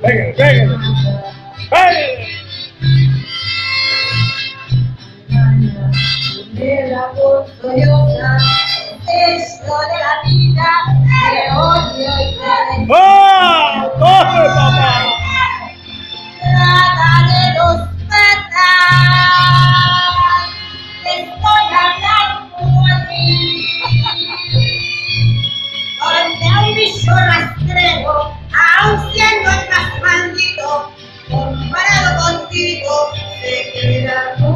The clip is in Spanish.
Pégale, pégale. Pégale. De la voz gloriosa, esto de la vida, que odio y que ¡Ah! ¡Corre, papá! Trata de dos Donde a un bicho rastrero, aún siendo el más maldito, comparado contigo, se queda.